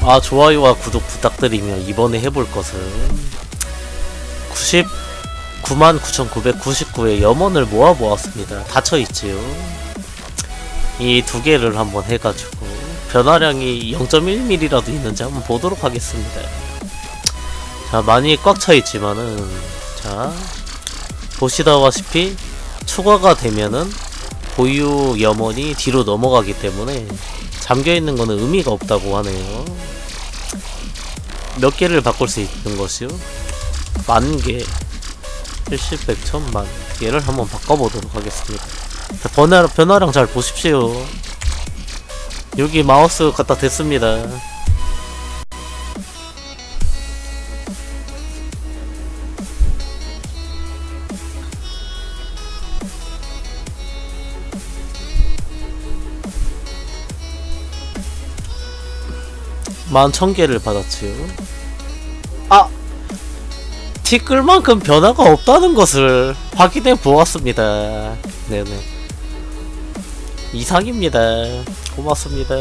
아 좋아요와 구독 부탁드리며 이번에 해볼 것은 99만 9,999의 염원을 모아 보았습니다. 닫혀있지요. 이 두 개를 한번 해가지고 변화량이 0.1mm라도 있는지 한번 보도록 하겠습니다. 자 많이 꽉 차있지만은 자 보시다시피 추가가 되면은 보유 염원이 뒤로 넘어가기 때문에 잠겨있는 거는 의미가 없다고 하네요. 몇 개를 바꿀 수 있는 것이요? 만 개. 70, 100, 1000만. 얘를 한번 바꿔보도록 하겠습니다. 자, 변화, 변화량 잘 보십시오. 여기 마우스 갖다 댔습니다. 만 천개를 받았지요. 아! 티끌만큼 변화가 없다는 것을 확인해 보았습니다. 네네. 이상입니다. 고맙습니다.